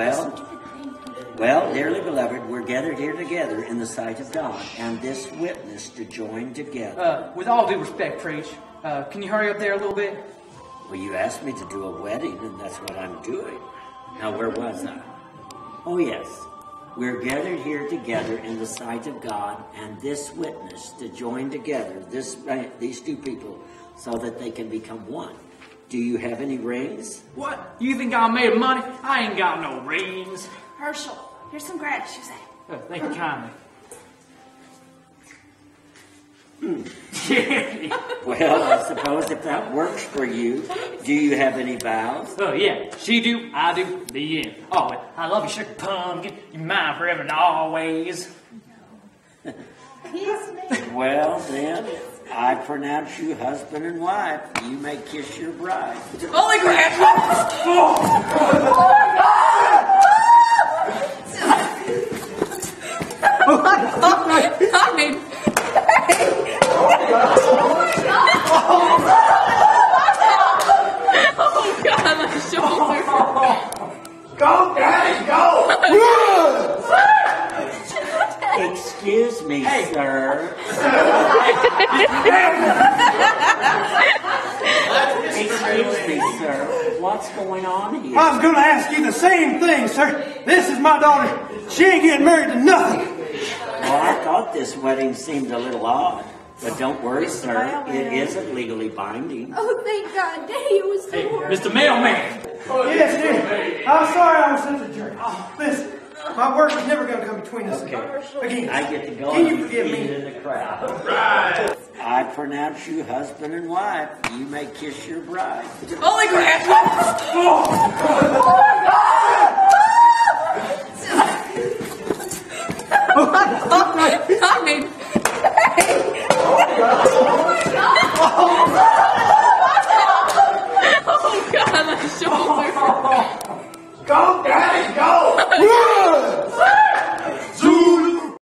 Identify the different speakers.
Speaker 1: Well, well, dearly beloved, we're gathered here together in the sight of God, and this witness to join together.
Speaker 2: Uh, with all due respect, preach, uh, can you hurry up there a little bit?
Speaker 1: Well, you asked me to do a wedding, and that's what I'm doing. Now, where was I? Oh, yes. We're gathered here together in the sight of God, and this witness to join together this these two people, so that they can become one. Do you have any rings?
Speaker 2: What? You think I'm made of money? I ain't got no rings.
Speaker 3: Herschel, here's some gratitude.
Speaker 2: Uh, thank you kindly.
Speaker 1: Well, I suppose if that works for you, do you have any vows?
Speaker 2: Oh, yeah. She do, I do, the end. Oh, I love you, sugar pumpkin. You're mine forever and always.
Speaker 1: Well, then, I pronounce you husband and wife. You may kiss your bride.
Speaker 2: Holy crap! I mean, oh God, my shoulder.
Speaker 4: Go, Daddy, go!
Speaker 1: Oh Excuse me, sir. Excuse me, sir. What's going on here?
Speaker 4: I was going to ask you the same thing, sir. This is my daughter. She ain't getting married to nothing.
Speaker 1: Well, I thought this wedding seemed a little odd. But don't worry, sir. It isn't legally binding.
Speaker 3: Oh, thank God, Daddy, it was so
Speaker 2: Hey. Mr. Mailman.
Speaker 4: Oh, Yes, dear. I'm sorry I was such a jerk. Oh, listen, my word is never going to come between us again.
Speaker 1: I get to go
Speaker 4: Can you forgive me?
Speaker 1: in the crowd. I pronounce you husband and wife. You may kiss your bride.
Speaker 2: Holy crap! I mean, oh, oh God, oh, my shoulder.
Speaker 4: Oh, go, Daddy,